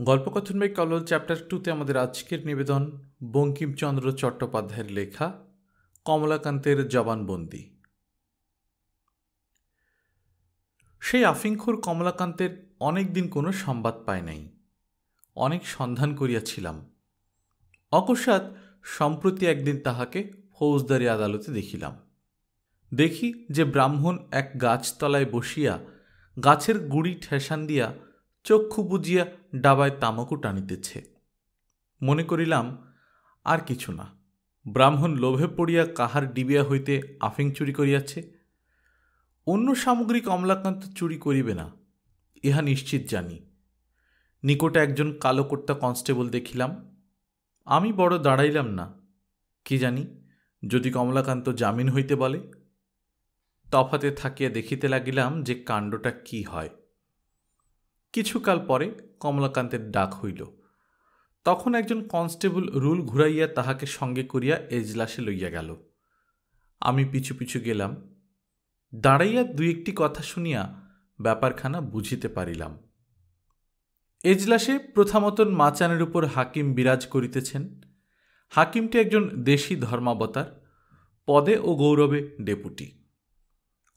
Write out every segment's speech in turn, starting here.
গল্পকথন by কলল chapter টুতে আমাদের আজকের নিবেদন বঙ্কিমচন্দ্র চট্টোপাধ্যায়ের লেখা কমলাকান্তের জবানবন্দি। সেই আফিংখুর কমলাকান্তের অনেক দিন কোনো সংবাদ পায় নাই। অনেক সন্ধান করিয়াছিলাম। অকস্মাৎ সম্প্রতি একদিন তাহাকে ফৌজদারি আদালতে দেখিলাম। দেখি যে ব্রাহ্মণ এক গাছতলায় বসিয়া গাছের গুড়ি ঠেসান দিয়া চক্ষু বুঝিয়া ডাবায় তামাকু টানিতেছে। মনে করিলাম, আর কিছু না, ব্রাহ্মণ লোভে পড়িয়া কাহার ডিবিয়া হইতে আফিং চুরি করিয়াছে। অন্য সামগ্রী কমলাকান্ত চুরি করিবে না, ইহা নিশ্চিত জানি। নিকটে একজন কালো কর্তা কনস্টেবল দেখিলাম। আমি বড় দাঁড়াইলাম না, কি জানি, যদি কমলাকান্ত জামিন হইতে বলে। তফাতে থাকিয়া দেখিতে লাগিলাম যে কাণ্ডটা কি হয়। কিছুকাল পরে কমলাকান্তের ডাক হইল। তখন একজন কনস্টেবল রুল ঘুরাইয়া তাহাকে সঙ্গে করিয়া এজলাসে লইয়া গেল। আমি পিছু পিছু গেলাম। দাঁড়াইয়া দুই একটি কথা শুনিয়া ব্যাপারখানা বুঝিতে পারিলাম। এজলাসে প্রথামতন মাচানের উপর হাকিম বিরাজ করিতেছেন। হাকিমটি একজন দেশি ধর্মাবতার, পদে ও গৌরবে ডেপুটি।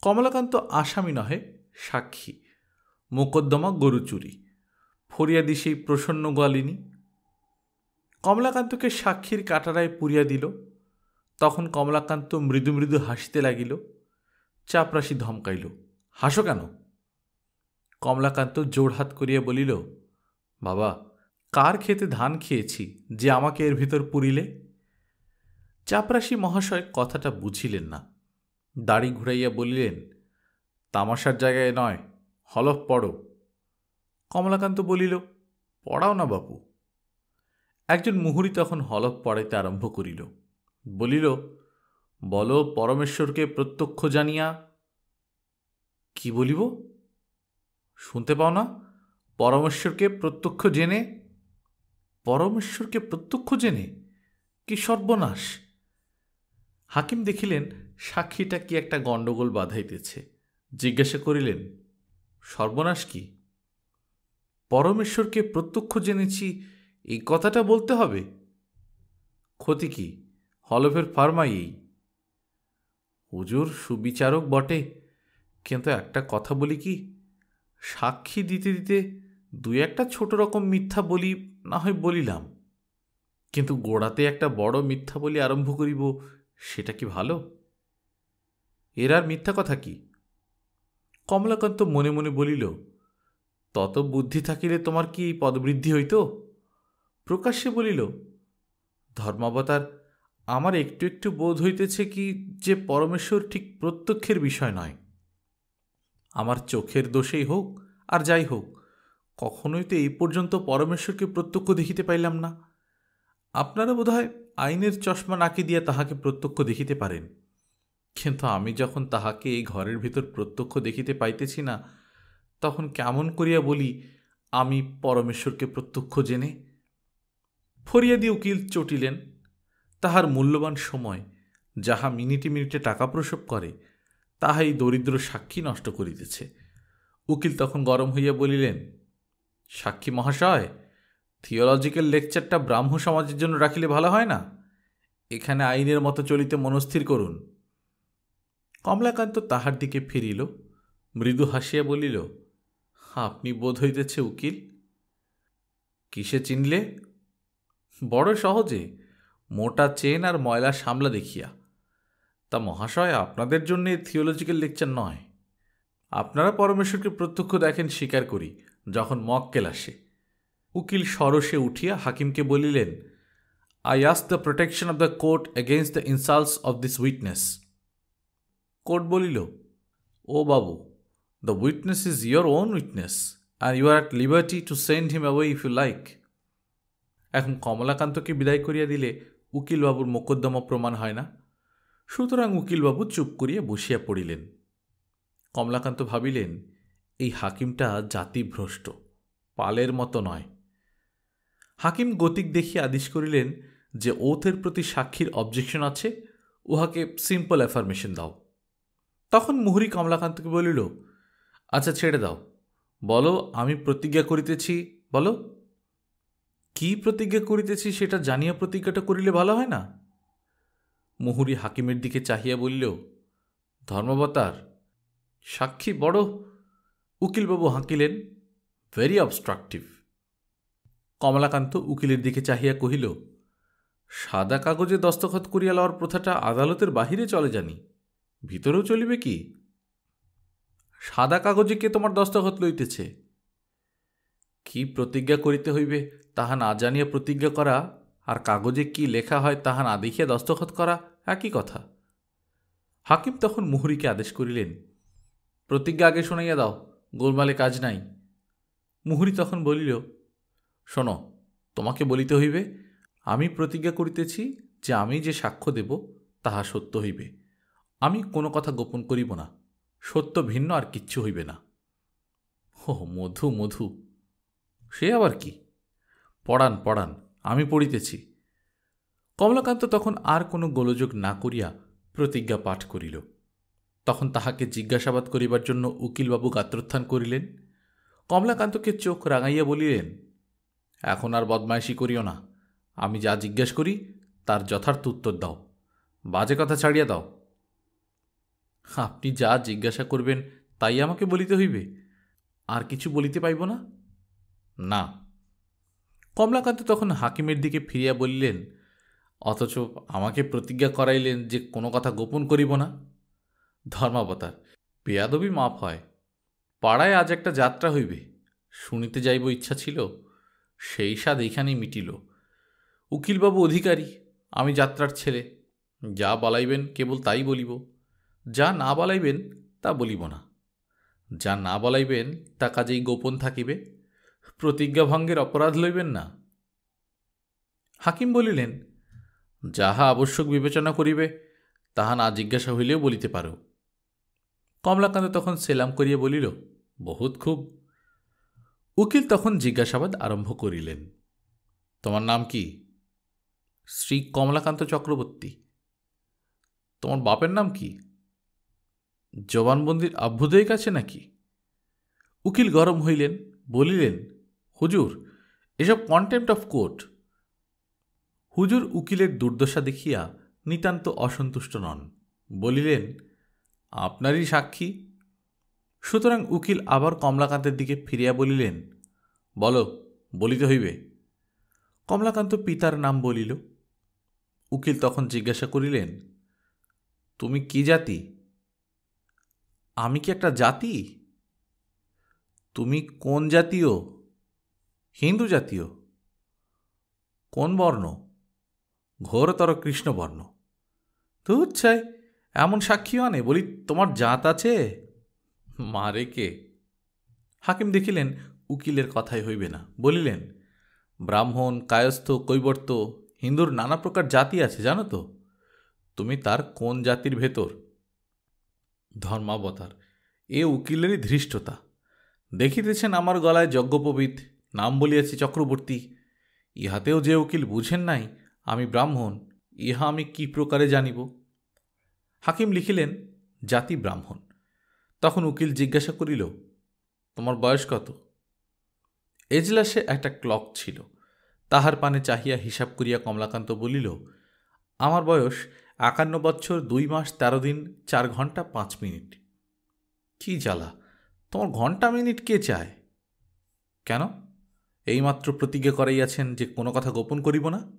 কমলাকান্ত আসামি নহে, সাক্ষী। মোকদ্দমা গরু চুরি ফরিয়াদি সেই প্রসন্ন গোয়ালিনী। কমলাকান্তকে সাক্ষীর কাটারায় পুরিয়া দিল। তখন কমলাকান্ত মৃদু মৃদু হাসিতে লাগিল। চাপরাশি ধমকাইল, হাসো কেন? কমলাকান্ত জোড়হাত করিয়া বলিল, বাবা, কার খেতে ধান খেয়েছি যে আমাকে এর ভিতর পুরিলে? চাপরাশি মহাশয় কথাটা বুঝিলেন না। দাড়ি ঘুরাইয়া বলিলেন, তামাশার জায়গায় নয় হলফ পড়ো। কমলাকান্ত বলিল, পড়াও না বাপু। একজন মুহুরি তখন হলফ পড়াইতে আরম্ভ করিল। বলিল, বলো, পরমেশ্বরকে প্রত্যক্ষ জানিয়া কি বলিব? শুনতে পাও না? পরমেশ্বরকে প্রত্যক্ষ জেনে, পরমেশ্বরকে প্রত্যক্ষ জেনে কি সর্বনাশ? হাকিম দেখিলেন, সাক্ষীটা কি একটা গণ্ডগোল বাধাইতেছে। জিজ্ঞাসা করিলেন সর্বনাশ কি? পরমেশ্বরকে প্রত্যক্ষ জেনেছি, এই কথাটা বলতে হবে। ক্ষতি কি? হলফের ফার্মাই এই। হুজুর সুবিচারক বটে, কিন্তু একটা কথা বলি কি? সাক্ষী দিতে দিতে দুই একটা ছোট রকম মিথ্যা বলি, না হয় বলিলাম। কিন্তু গোড়াতে একটা বড় মিথ্যা বলি আরম্ভ করিব, সেটা কি ভালো? এর আর মিথ্যা কথা কি? কমলাকান্ত মনে মনে বলিল, তত বুদ্ধি থাকিলে তোমার কি পদবৃদ্ধি হইত? প্রকাশ্যে বলিল, ধর্মাবতার, আমার একটু একটু বোধ হইতেছে কি যে পরমেশ্বর ঠিক প্রত্যক্ষের বিষয় নয়। আমার চোখের দোষেই হোক আর যাই হোক, কখনোই তো এই পর্যন্ত পরমেশ্বরকে প্রত্যক্ষ দেখিতে পাইলাম না। আপনারা বোধহয় আইনের চশমা নাকি দিয়া তাহাকে প্রত্যক্ষ দেখিতে পারেন। কিন্তু আমি যখন তাহাকে এই ঘরের ভিতর প্রত্যক্ষ দেখিতে পাইতেছি না, তখন কেমন করিয়া বলি, আমি পরমেশ্বরকে প্রত্যক্ষ জেনে ফরিয়াদি উকিল চটিলেন। তাহার মূল্যবান সময় যাহা মিনিটে মিনিটে টাকা প্রসব করে তাহা এই দরিদ্র সাক্ষী নষ্ট করিতেছে। উকিল তখন গরম হইয়া বলিলেন, সাক্ষী মহাশয় থিওলজিক্যাল লেকচারটা ব্রাহ্ম সমাজের জন্য রাখিলে ভালো হয় না? এখানে আইনের মতো চলিতে মনস্থির করুন। কমলাকান্ত তাহার দিকে ফিরিল, মৃদু হাসিয়া বলিল, আপনি বোধ হইতেছে উকিল। কিসে চিনলে? বড় সহজে, মোটা চেন আর ময়লা সামলা দেখিয়া। তা মহাশয়, আপনাদের জন্য থিওলজিক্যাল লেকচার নয়। আপনারা পরমেশ্বরকে প্রত্যক্ষ দেখেন, স্বীকার করি, যখন মক্কেল আসে। উকিল সরসে উঠিয়া হাকিমকে বলিলেন I ask the protection of the court against the insults of this witness court বলিল, ও বাবু the witness is your own witness are you are at liberty to send him away if you like এখন কমলাকান্তকে বিদায় করিয়া দিলে উকিলবাবুর মোকদ্দমা প্রমাণ হয় না। সুতরাং উকিলবাবু চুপ করিয়া বসিয়া পড়িলেন। কমলাকান্ত ভাবিলেন, এই হাকিমটা জাতিভ্রষ্ট, পালের মতো নয়। হাকিম গতিক দেখিয়া আদেশ করিলেন যে, ওথের প্রতি সাক্ষীর অবজেকশন আছে, উহাকে সিম্পল অ্যাফার্মেশন দাও। তখন মুহুরি কমলাকান্তকে বলিল আচ্ছা ছেড়ে দাও। বলো, আমি প্রতিজ্ঞা করিতেছি, বলো। কি প্রতিজ্ঞা করিতেছি সেটা জানিয়া প্রতিজ্ঞাটা করিলে ভালো হয় না? মুহুরি হাকিমের দিকে চাহিয়া বলিল, ধর্মাবতার, সাক্ষী বড় উকিলবাবু হাঁকিলেন ভেরি অবস্ট্রাকটিভ কমলাকান্ত উকিলের দিকে চাহিয়া কহিল, সাদা কাগজে দস্তখত করিয়া লওয়ার প্রথাটা আদালতের বাহিরে চলে জানি। ভিতরেও চলিবে কি? সাদা কাগজে কে তোমার দস্তখত লইতেছে? কি প্রতিজ্ঞা করিতে হইবে তাহা না জানিয়া প্রতিজ্ঞা করা? আর কাগজে কি লেখা হয় তাহা না দেখিয়া দস্তখত করা একই কথা। হাকিম তখন মুহুরিকে আদেশ করিলেন, প্রতিজ্ঞা আগে শোনাইয়া দাও, গোলমালে কাজ নাই। মুহুরি তখন বলিল, শোনো, তোমাকে বলিতে হইবে, আমি প্রতিজ্ঞা করিতেছি যে আমি যে সাক্ষ্য দেব, তাহা সত্য হইবে। আমি কোনো কথা গোপন করিব না। সত্য ভিন্ন আর কিচ্ছু হইবে না। হো মধু মধু। সে আবার কি? পড়ান পড়ান, আমি পড়িতেছি। কমলাকান্ত তখন আর কোনো গোলযোগ না করিয়া প্রতিজ্ঞা পাঠ করিল। তখন তাহাকে জিজ্ঞাসাবাদ করিবার জন্য উকিলবাবু গাত্রোত্থান করিলেন। কমলাকান্তকে চোখ রাঙাইয়া বলিলেন, এখন আর বদমাইশি করিও না। আমি যা জিজ্ঞাসা করি, তার যথার্থ উত্তর দাও। বাজে কথা ছাড়িয়া দাও। আপনি যা জিজ্ঞাসা করবেন তাই আমাকে বলিতে হইবে। আর কিছু বলিতে পাইব না? না। কমলাকান্ত তখন হাকিমের দিকে ফিরিয়া বলিলেন, অথচ আমাকে প্রতিজ্ঞা করাইলেন যে কোনো কথা গোপন করিব না। ধর্মাবতার পেয়াদবি মাপ হয়। পাড়ায় আজ একটা যাত্রা হইবে। শুনিতে যাইব ইচ্ছা ছিল, সেই স্বাদ এইখানেই মিটিল। উকিলবাবু অধিকারী, আমি যাত্রার ছেলে। যা বলাইবেন কেবল তাই বলিব। যা না বলাইবেন তা বলিব না। যা না বলাইবেন তা কাজেই গোপন থাকিবে। প্রতিজ্ঞাভঙ্গের অপরাধ লইবেন না। হাকিম বলিলেন, যাহা আবশ্যক বিবেচনা করিবে, তাহা না জিজ্ঞাসা হইলেও বলিতে পারো। কমলাকান্ত তখন সেলাম করিয়া বলিল, বহুত খুব। উকিল তখন জিজ্ঞাসাবাদ আরম্ভ করিলেন, তোমার নাম কি? শ্রী কমলাকান্ত চক্রবর্তী। তোমার বাপের নাম কি? জবানবন্দির আভ্যুদয় কাছে নাকি? উকিল গরম হইলেন, বলিলেন, হুজুর, এসব কন্টেম্পট অফ কোর্ট হুজুর উকিলের দুর্দশা দেখিয়া নিতান্ত অসন্তুষ্ট নন, বলিলেন, আপনারই সাক্ষী? সুতরাং উকিল আবার কমলাকান্তের দিকে ফিরিয়া বলিলেন, বলো, বলিতে হইবে? কমলাকান্ত পিতার নাম বলিল। উকিল তখন জিজ্ঞাসা করিলেন, তুমি কি জাতি? আমি কি একটা জাতি? তুমি কোন জাতীয়? হিন্দু জাতীয়। কোন বর্ণ? ঘোরতর কৃষ্ণবর্ণ তো চাই এমন সাক্ষীও আনে বলি তোমার জাত আছে? মারে কে? হাকিম দেখিলেন, উকিলের কথাই হইবে না। বলিলেন, ব্রাহ্মণ, কায়স্থ, কৈবর্ত, হিন্দুর নানা প্রকার জাতি আছে, জানো তো? তুমি তার কোন জাতির ভেতর? ধর্মাবতার। এ উকিলেরই ধৃষ্টতা। দেখিতেছেন আমার গলায় যজ্ঞপবিত, নাম বলিয়াছি চক্রবর্তী। ইহাতেও যে উকিল বুঝেন নাই, আমি ব্রাহ্মণ, ইহা আমি কি প্রকারে জানিব? হাকিম লিখিলেন, জাতি ব্রাহ্মণ। তখন উকিল জিজ্ঞাসা করিল, তোমার বয়স কত? এজলাসে একটা ক্লক ছিল। তাহার পানে চাহিয়া হিসাব করিয়া কমলাকান্ত বলিল, আমার বয়স একান্ন বছর, দুই মাস, তেরো দিন, চার ঘণ্টা, পাঁচ মিনিট। কি জ্বালা? তোমার ঘণ্টা মিনিট কে চায়? কেন? এইমাত্র প্রতিজ্ঞা করাইয়াছেন যে কোনো কথা গোপন করিব না?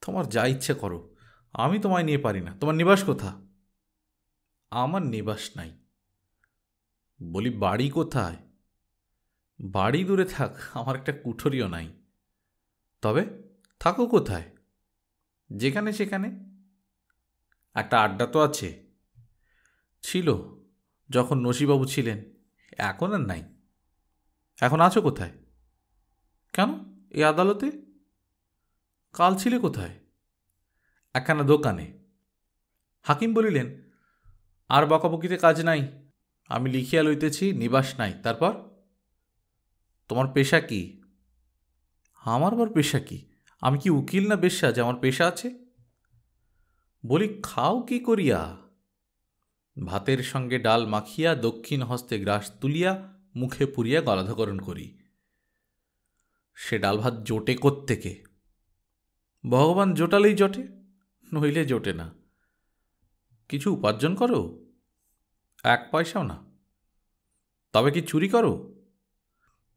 তোমার যা ইচ্ছে করো, আমি তোমায় নিয়ে পারি না। তোমার নিবাস কোথা? আমার নিবাস নাই। বলি, বাড়ি কোথায়? বাড়ি দূরে থাক, আমার একটা কুঠরিও নাই। তবে থাকো কোথায়? যেখানে সেখানে। একটা আড্ডা তো আছে। ছিল, যখন নসিবাবু ছিলেন। এখন আর নাই। এখন আছো কোথায়? কেন? এই আদালতে? কাল ছিলে কোথায়? একখানা দোকানে। হাকিম বলিলেন, আর বকাবকিতে কাজ নাই। আমি লিখিয়া লইতেছি, নিবাস নাই। তারপর? তোমার পেশা কি? আমার আবার পেশা কি? আমি কি উকিল না বেশ্যা যে আমার পেশা আছে? বলি, খাও কি করিয়া? ভাতের সঙ্গে ডাল মাখিয়া দক্ষিণ হস্তে গ্রাস তুলিয়া মুখে পুরিয়া গলাধকরণ করি। সে ডাল ভাত জোটে কোত্থেকে? ভগবান জোটালেই জটে, নইলে জোটে না। কিছু উপার্জন করো? এক পয়সাও না। তবে কি চুরি করো?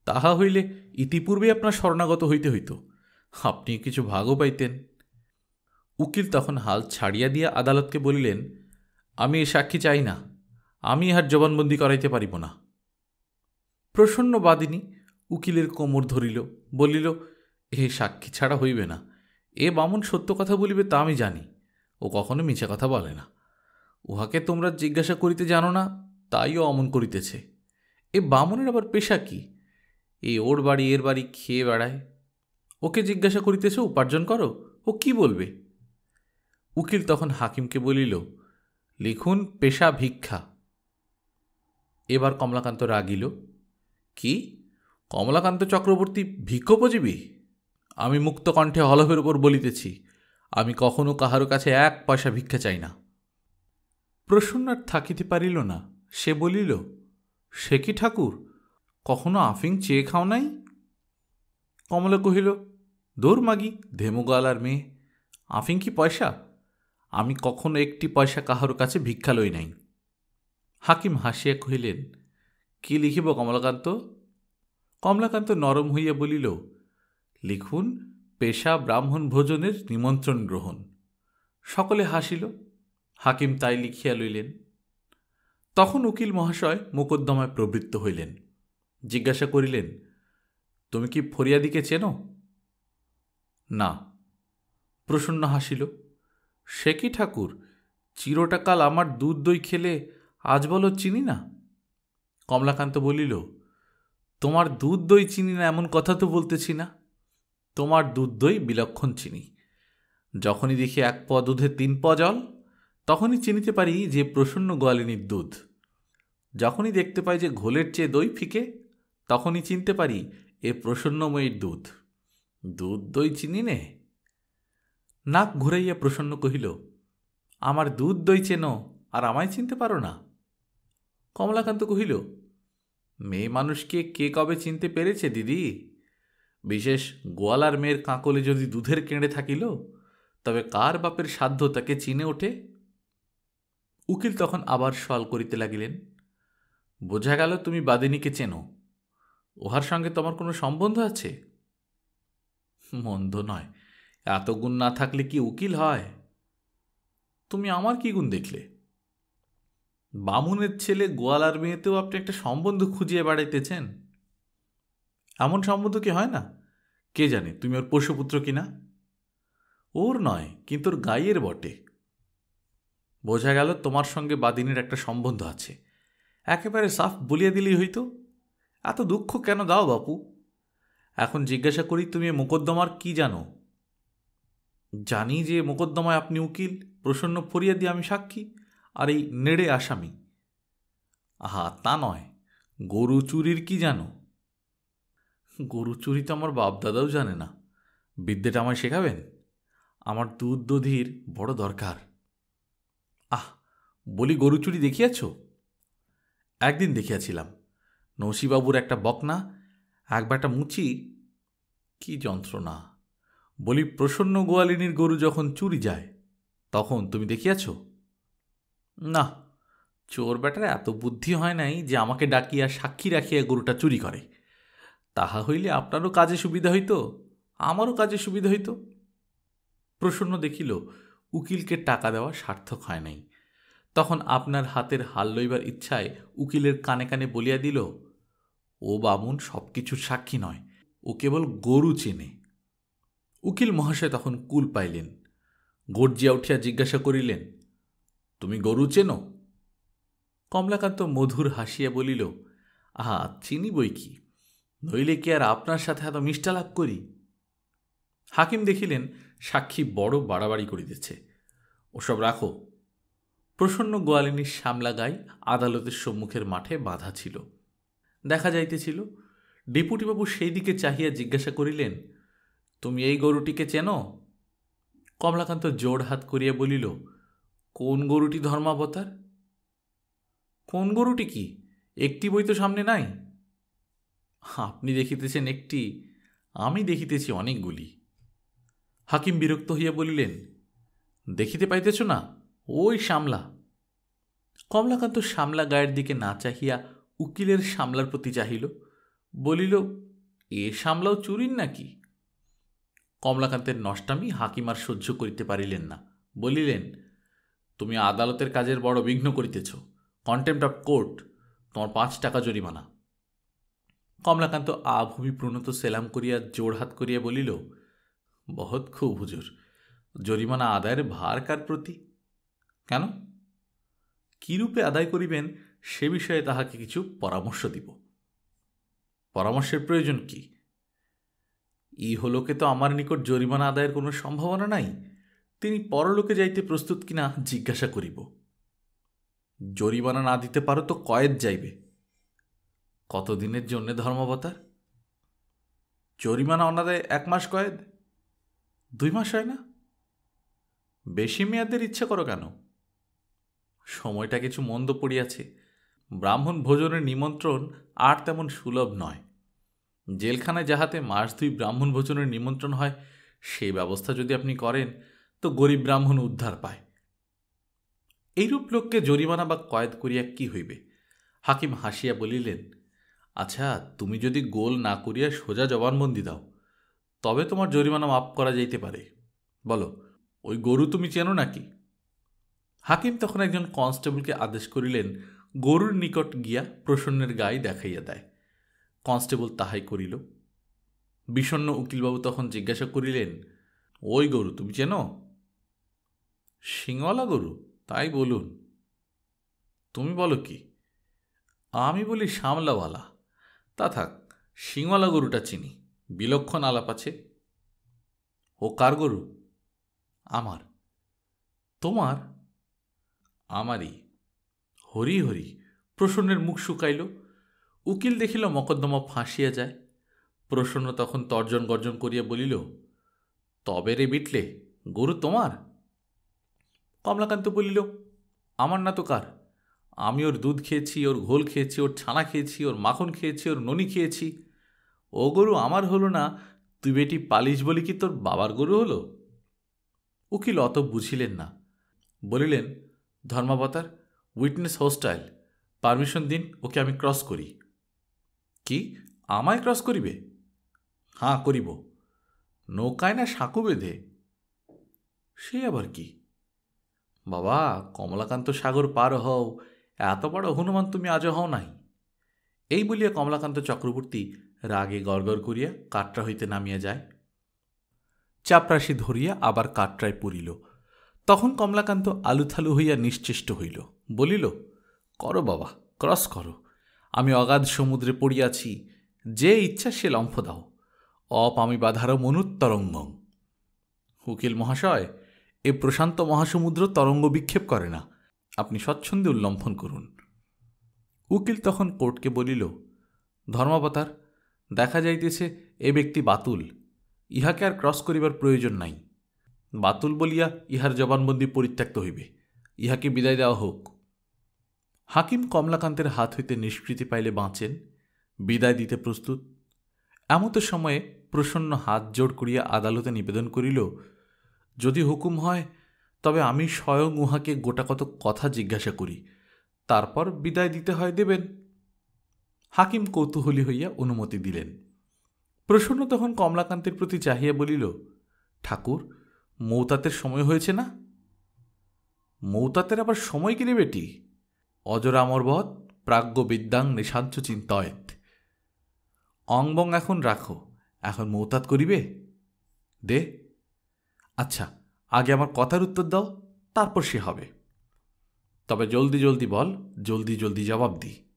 তাহা হইলে ইতিপূর্বে আপনার শরণাগত হইতে হইত। আপনি কিছু ভাগও পাইতেন। উকিল তখন হাল ছাড়িয়া দিয়া আদালতকে বলিলেন, আমি এ সাক্ষী চাই না। আমি ইহার জবানবন্দি করাইতে পারিব না। প্রসন্ন বাদিনী উকিলের কোমর ধরিল, বলিল, এ সাক্ষী ছাড়া হইবে না। এ বামুন সত্য কথা বলিবে তা আমি জানি। ও কখনো মিছে কথা বলে না। উহাকে তোমরা জিজ্ঞাসা করিতে জানো না তাইও অমন করিতেছে। এ বামুনের আবার পেশা কি? এই ওর বাড়ি, এর বাড়ি খেয়ে বেড়ায়। ওকে জিজ্ঞাসা করিতেছে, উপার্জন করো। ও কি বলবে? উকিল তখন হাকিমকে বলিল, লিখুন পেশা ভিক্ষা। এবার কমলাকান্ত রাগিল, কি? কমলাকান্ত চক্রবর্তী ভিক্ষোপজীবী? আমি মুক্ত কণ্ঠে হলফের উপর বলিতেছি, আমি কখনো কাহারো কাছে এক পয়সা ভিক্ষা চাই না। প্রসন্ন আর থাকিতে পারিল না, সে বলিল, সে কি ঠাকুর? কখনো আফিং চেয়ে খাও নাই? কমলা কহিল, দৌড় মাগি ধেমুগালার মেয়ে, আফিং কি পয়সা? আমি কখনো একটি পয়সা কাহার কাছে ভিক্ষা লই নাই। হাকিম হাসিয়া কহিলেন, কি লিখিব কমলাকান্ত? কমলাকান্ত নরম হইয়া বলিল, লিখুন, পেশা ব্রাহ্মণ ভোজনের নিমন্ত্রণ গ্রহণ। সকলে হাসিল, হাকিম তাই লিখিয়া লইলেন। তখন উকিল মহাশয় মোকদ্দমায় প্রবৃত্ত হইলেন, জিজ্ঞাসা করিলেন, তুমি কি ফরিয়াদিকে চেনো? না। প্রসন্ন হাসিল সে কি ঠাকুর? চিরটাকাল আমার দুধ দই খেলে আজ বলো চিনি না? কমলাকান্ত বলিল, তোমার দুধ দই চিনি না এমন কথা তো বলতেছি না। তোমার দুধ দই বিলক্ষণ চিনি। যখনই দেখি এক প দুধে তিন প জল, তখনই চিনিতে পারি যে প্রসন্ন গোয়ালিনীর দুধ। যখনই দেখতে পাই যে ঘোলের চেয়ে দই ফিকে, তখনই চিনতে পারি এ প্রসন্নময়ীর দুধ। দুধ দই চিনি নে? নাক ঘুরাইয়া প্রসন্ন কহিল, আমার দুধ দই চেনো আর আমায় চিনতে পারো না? কমলাকান্ত কহিল, মেয়ে মানুষকে কে কবে চিনতে পেরেছে দিদি? বিশেষ গোয়ালার মেয়ের কাঁকলে যদি দুধের কেঁড়ে থাকিল, তবে কার বাপের সাধ্য তাকে চিনে ওঠে? উকিল তখন আবার সল করিতে লাগিলেন, বোঝা গেল তুমি বাদিনীকে চেনো। উহার সঙ্গে তোমার কোনো সম্বন্ধ আছে? মন্দ নয় এত গুণ না থাকলে কি উকিল হয়? তুমি আমার কি গুণ দেখলে? বামুনের ছেলে গোয়ালার মেয়েতেও আপনি একটা সম্বন্ধ খুঁজিয়ে বেড়াইতেছেন। এমন সম্বন্ধ কি হয় না? কে জানে, তুমি ওর পশুপুত্র কিনা? ওর নয়, কিন্তু ওর গাইয়ের বটে। বোঝা গেল তোমার সঙ্গে বাদিনীর একটা সম্বন্ধ আছে। একেবারে সাফ বলিয়া দিলেই হইতো। এত দুঃখ কেন দাও বাপু? এখন জিজ্ঞাসা করি তুমি মোকদ্দমার কি জানো? জানি যে মোকদ্দমায় আপনি উকিল, প্রসন্ন ফরিয়া দিয়ে আমি সাক্ষী, আর এই নেড়ে আসামি। আহা, তা নয়। গরু চুরির কি জানো? গরু চুরি তো আমার বাপদাদাও জানে না। বিদ্যেটা আমায় শেখাবেন? আমার দুধ দধির বড় দরকার। আহ, বলি গরু চুরি দেখিয়াছ? একদিন দেখিয়াছিলাম। নৌসিবাবুর একটা বকনা, একবারটা মুচি। কি যন্ত্রণা। বলি, প্রসন্ন গোয়ালিনীর গরু যখন চুরি যায়, তখন তুমি দেখিয়াছ? না, চোর বেটার এত বুদ্ধি হয় নাই যে আমাকে ডাকিয়া সাক্ষী রাখিয়া গরুটা চুরি করে। তাহা হইলে আপনারও কাজে সুবিধা হইত, আমারও কাজে সুবিধা হইত। প্রসন্ন দেখিল, উকিলকে টাকা দেওয়া সার্থক হয় নাই। তখন আপনার হাতের হাল লইবার ইচ্ছায় উকিলের কানে কানে বলিয়া দিল, ও বামুন সব কিছুর সাক্ষী নয়। ও কেবল গরু চেনে। উকিল মহাশয় তখন কুল পাইলেন, গর্জিয়া উঠিয়া জিজ্ঞাসা করিলেন, তুমি গরু চেনো? কমলাকান্ত মধুর হাসিয়া বলিল, আহা চিনি বই কি? নইলে কি আর আপনার সাথে এত মিষ্টালাপ করি? হাকিম দেখিলেন, সাক্ষী বড় বাড়াবাড়ি করিতেছে। ওসব রাখো। প্রসন্ন গোয়ালিনীর শ্যামলা গাই আদালতের সম্মুখের মাঠে বাধা ছিল। দেখা যাইতেছিল, ডেপুটিবাবু সেই দিকে চাহিয়া জিজ্ঞাসা করিলেন তুমি এই গরুটিকে চেনো? কমলাকান্ত জোড় হাত করিয়া বলিল, কোন গরুটি ধর্মাবতার? কোন গরুটি কি? একটি বই তো সামনে নাই? আপনি দেখিতেছেন একটি, আমি দেখিতেছি অনেকগুলি। হাকিম বিরক্ত হইয়া বলিলেন, দেখিতে পাইতেছ না? ওই সামলা কমলাকান্ত সামলা গায়ের দিকে না চাহিয়া উকিলের সামলার প্রতি চাহিল, বলিল, এ সামলাও চুরির নাকি? কমলাকান্তের নষ্টামি হাকিম আর সহ্য করিতে পারিলেন না। বলিলেন, তুমি আদালতের কাজের বড় বিঘ্ন করিতেছ। কন্টেম্প অফ কোর্ট তোমার পাঁচ টাকা জরিমানা। কমলাকান্ত আভূমি প্রণত সেলাম করিয়া জোড়হাত করিয়া বলিল, বহুত খুব হুজুর, জরিমানা আদায়ের ভার কার প্রতি? কেন? কিরূপে আদায় করিবেন সে বিষয়ে তাহাকে কিছু পরামর্শ দিব। পরামর্শের প্রয়োজন কি? ইহলোকে তো আমার নিকট জরিমানা আদায়ের কোনো সম্ভাবনা নাই। তিনি পরলোকে যাইতে প্রস্তুত কিনা জিজ্ঞাসা করিব। জরিমানা না দিতে পারো তো কয়েদ যাইবে। কতদিনের জন্যে ধর্মাবতার? জরিমানা অনাদায় এক মাস কয়েদ দুই মাস হয় না? বেশি মেয়াদের ইচ্ছা করো কেন? সময়টা কিছু মন্দ পড়িয়াছে। ব্রাহ্মণ ভোজনের নিমন্ত্রণ আর তেমন সুলভ নয়। জেলখানায় যাহাতে মাস দুই ব্রাহ্মণ ভোজনের নিমন্ত্রণ হয়, সেই ব্যবস্থা যদি আপনি করেন, তো গরিব ব্রাহ্মণ উদ্ধার পায়। এইরূপ লোককে জরিমানা বা কয়েদ করিয়া কি হইবে? হাকিম হাসিয়া বলিলেন আচ্ছা তুমি যদি গোল না করিয়া সোজা জবানবন্দি দাও, তবে তোমার জরিমানা মাপ করা যাইতে পারে। বলো, ওই গরু তুমি চেনো নাকি? হাকিম তখন একজন কনস্টেবলকে আদেশ করিলেন, গরুর নিকট গিয়া প্রসন্নের গায়ে দেখাইয়া দেয়। কনস্টেবল তাহাই করিল। বিষণ্ন উকিলবাবু তখন জিজ্ঞাসা করিলেন, ওই গরু তুমি চেনো? সিংওয়ালা গরু, তাই বলুন। তুমি বলো কি? আমি বলি সামলাওয়ালা তা থাক সিংওয়ালা গরুটা চিনি, বিলক্ষণ আলাপ আছে। ও কার গরু? আমার। তোমার? আমারই। হরি হরি। প্রসন্নের মুখ শুকাইল। উকিল দেখিল মকদ্দমা ফাঁসিয়া যায়। প্রসন্ন তখন তর্জন গর্জন করিয়া বলিল, তবে রে বিটলে, গরু তোমার? কমলাকান্ত বলিল, আমার না তো কার? আমি ওর দুধ খেয়েছি, ওর ঘোল খেয়েছি, ওর ছানা খেয়েছি, ওর মাখন খেয়েছি, ওর ননি খেয়েছি। ও গরু আমার হলো না, তুই বেটি পালিশ বলি কি তোর বাবার গরু হলো? উকিল অত বুঝিলেন না। বলিলেন, ধর্মাবতার, উইটনেস হোস্টাইল, পারমিশন দিন, ওকে আমি ক্রস করি। কি? আমায় ক্রস করিবে? হাঁ, করিব। নৌকায় না সাঁকু বেঁধে? সে আবার কি? বাবা, কমলাকান্ত সাগর পার হও, এত বড় হনুমান তুমি আজও হও নাই। এই বলিয়া কমলাকান্ত চক্রবর্তী রাগে গড়গড় করিয়া কাটরা হইতে নামিয়া যায়। চাপরাশি ধরিয়া আবার কাটরায় পড়িল। তখন কমলাকান্ত আলুথালু হইয়া নিশ্চেষ্ট হইল। বলিল, করো বাবা ক্রস করো। আমি অগাধ সমুদ্রে পড়িয়াছি, যে ইচ্ছা সে লম্ফ দাও। অপ আমি বাধারও মনুত্তরঙ্গং উকিল মহাশয়, এ প্রশান্ত মহাসমুদ্র তরঙ্গ বিক্ষেপ করে না। আপনি স্বচ্ছন্দে উল্লম্ফন করুন। উকিল তখন কোর্টকে বলিল, ধর্মাবতার, দেখা যাইতেছে এ ব্যক্তি বাতুল। ইহাকে আর ক্রস করিবার প্রয়োজন নাই। বাতুল বলিয়া ইহার জবানবন্দি পরিত্যক্ত হইবে। ইহাকে বিদায় দেওয়া হোক। হাকিম কমলাকান্তের হাত হইতে নিষ্কৃতি পাইলে বাঁচেন, বিদায় দিতে প্রস্তুত। এমত সময়ে প্রসন্ন হাত জোড় করিয়া আদালতে নিবেদন করিল, যদি হুকুম হয়, তবে আমি স্বয়ং উহাকে গোটা কত কথা জিজ্ঞাসা করি, তারপর বিদায় দিতে হয় দেবেন। হাকিম কৌতূহলী হইয়া অনুমতি দিলেন। প্রসন্ন তখন কমলাকান্তের প্রতি চাহিয়া বলিল, ঠাকুর, মৌতাতের সময় হয়েছে না? মৌতাতের আবার সময় কিনে বেটি? অজরামরবৎ প্রাজ্ঞ বিদ্যাং নিশাঞ্চ চিন্তয়েত। অংবং এখন রাখো, এখন মৌতাত করিবে? দে। আচ্ছা আগে আমার কথার উত্তর দাও, তারপর সে হবে। তবে জলদি জলদি বল, জলদি জলদি জবাব দি।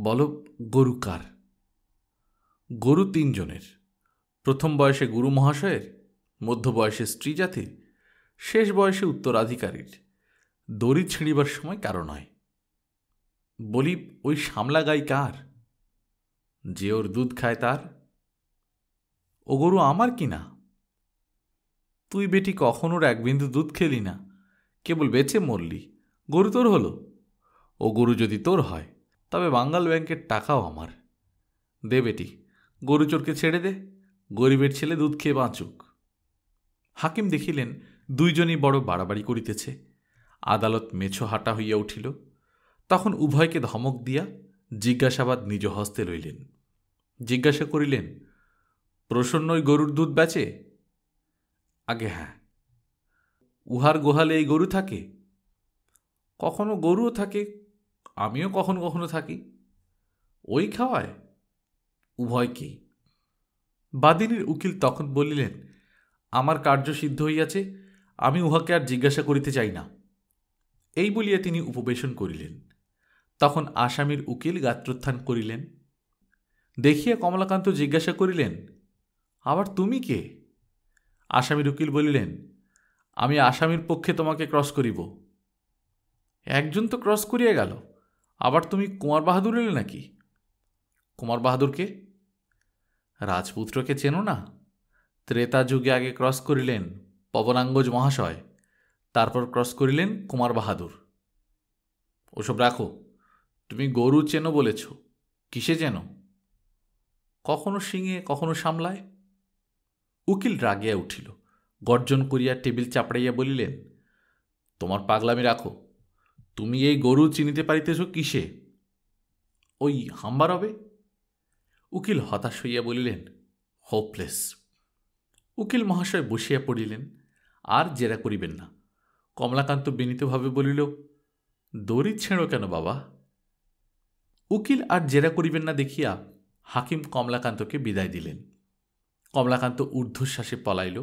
বলো, গরু কার? গরু তিনজনের। প্রথম বয়সে গুরু মহাশয়ের, মধ্য বয়সে স্ত্রী জাতির শেষ বয়সে উত্তরাধিকারীর। দড়ি ছিঁড়িবার সময় কারও নয়। বলি, ওই সামলা গাই কার? যে ওর দুধ খায় তার? ও গরু আমার কি না? তুই বেটি কখন এক বিন্দু দুধ খেলি না? কেবল বেচে মরলি। গরু তোর হলো? ও গরু যদি তোর হয়, তবে বাঙ্গাল ব্যাংকের টাকাও আমার। দে বেটি, গরু চোরকে ছেড়ে দে। গরিবের ছেলে দুধ খেয়ে বাঁচুক। হাকিম দেখিলেন, দুইজনই বড় বাড়াবাড়ি করিতেছে। আদালত মেছো হাঁটা হইয়া উঠিল। তখন উভয়কে ধমক দিয়া জিজ্ঞাসাবাদ নিজ হস্তে লইলেন। জিজ্ঞাসা করিলেন, প্রসন্নই গরুর দুধ বেচে? আগে হ্যাঁ। উহার গোহালে এই গরু থাকে? কখনো গরুও থাকে, আমিও কখনো কখনো থাকি। ওই খাওয়ায়? উভয়কেই বাদিনীর উকিল তখন বলিলেন, আমার কার্য সিদ্ধ হইয়াছে, আমি উহাকে আর জিজ্ঞাসা করিতে চাই না। এই বলিয়া তিনি উপবেশন করিলেন। তখন আসামির উকিল গাত্রোত্থান করিলেন। দেখিয়া কমলাকান্ত জিজ্ঞাসা করিলেন, আবার তুমি কে? আসামির উকিল বলিলেন, আমি আসামির পক্ষে তোমাকে ক্রস করিব। একজন তো ক্রস করিয়া গেল, আবার তুমি কুমার বাহাদুর এলে নাকি? কুমার বাহাদুরকে রাজপুত্রকে চেনো না। ত্রেতা যুগে আগে ক্রস করিলেন পবনাঙ্গজ মহাশয়, তারপর ক্রস করিলেন কুমার বাহাদুর। ওসব রাখো। তুমি গরু চেনো বলেছ। কিসে চেনো কখনো শিঙে, কখনো সামলায়? উকিল রাগিয়া উঠিল। গর্জন করিয়া টেবিল চাপড়াইয়া বলিলেন, তোমার পাগলামি রাখো। তুমি এই গরু চিনিতে পারিতেছ কিসে? ওই হাম্বার হবে উকিল হতাশ হইয়া বলিলেন, হোপলেস। উকিল মহাশয় বসিয়া পড়িলেন, আর জেরা করিবেন না। কমলাকান্ত বিনীতভাবে বলিল, দড়ি ছেঁড়ো কেন বাবা? উকিল আর জেরা করিবেন না দেখিয়া হাকিম কমলাকান্তকে বিদায় দিলেন। কমলাকান্ত ঊর্ধ্বশ্বাসে পলাইল।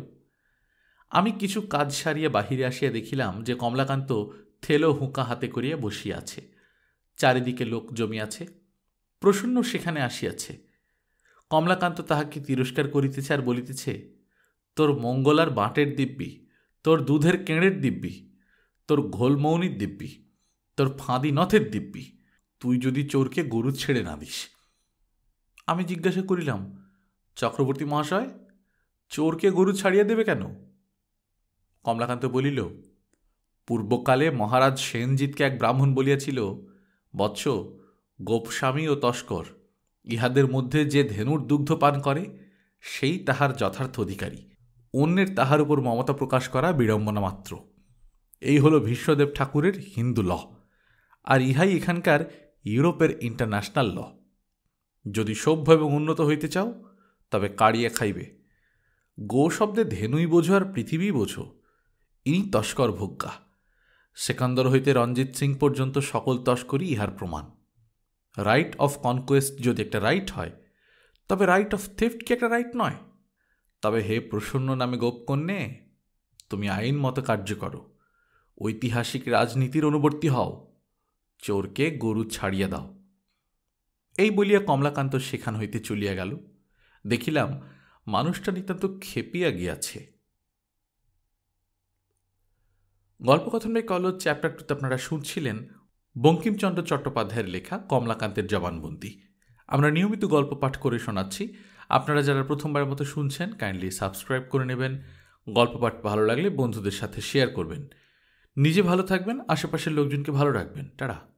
আমি কিছু কাজ সারিয়া বাহিরে আসিয়া দেখিলাম যে কমলাকান্ত থেলো হুঁকা হাতে করিয়া বসিয়াছে চারিদিকে লোক জমিয়াছে, প্রসন্ন সেখানে আসিয়াছে। কমলাকান্ত তাহাকে তিরস্কার করিতেছে আর বলিতেছে, তোর মঙ্গলার বাঁটের দিব্যি, তোর দুধের কেঁড়ের দিব্যি, তোর ঘোলমৌনির দিব্যি, তোর ফাঁদি নথের দিব্যি। তুই যদি চোরকে গরু ছেড়ে না দিস। আমি জিজ্ঞাসা করিলাম, চক্রবর্তী মহাশয়, চোরকে গরু ছাড়িয়া দেবে কেন? কমলাকান্ত বলিল, পূর্বকালে মহারাজ সেনজিৎকে এক ব্রাহ্মণ বলিয়াছিল, বৎস গোপস্বামী ও তস্কর, ইহাদের মধ্যে যে ধেনুর দুগ্ধ পান করে, সেই তাহার যথার্থ অধিকারী। অন্যের তাহার উপর মমতা প্রকাশ করা বিড়ম্বনা মাত্র। এই হল ভীষ্মদেব ঠাকুরের হিন্দু ল আর ইহাই এখানকার ইউরোপের ইন্টারন্যাশনাল ল। যদি সভ্য এবং উন্নত হইতে চাও, তবে কাড়িয়া খাইবে। গো শব্দে ধেনুই বোঝো আর পৃথিবী বোঝো, ইনি তস্কর ভোগ্যা। সেকান্দর হইতে রঞ্জিত সিং পর্যন্ত সকল তস্করই ইহার প্রমাণ। রাইট অফ কনকোয়েস্ট যদি একটা রাইট হয়, তবে রাইট অফ থেফট কি একটা রাইট নয়? তবে হে প্রসন্ন নামে গোপকন্যে, তুমি আইন মতো কার্য করো। ঐতিহাসিক রাজনীতির অনুবর্তী হও। চোরকে গরু ছাড়িয়া দাও। এই বলিয়া কমলাকান্ত সেখান হইতে চলিয়া গেল। দেখিলাম মানুষটা নিতান্ত খেপিয়া গিয়াছে। গল্পকথন বাই কলজ চ্যাপ্টার টুতে আপনারা শুনছিলেন বঙ্কিমচন্দ্র চট্টোপাধ্যায়ের লেখা কমলাকান্তের জবানবন্দি। আমরা নিয়মিত গল্প পাঠ করে শোনাচ্ছি। আপনারা যারা প্রথমবারের মতো শুনছেন কাইন্ডলি সাবস্ক্রাইব করে নেবেন। গল্প পাঠ ভালো লাগলে বন্ধুদের সাথে শেয়ার করবেন। নিজে ভালো থাকবেন আশেপাশের লোকজনকে ভালো রাখবেন। টাটা।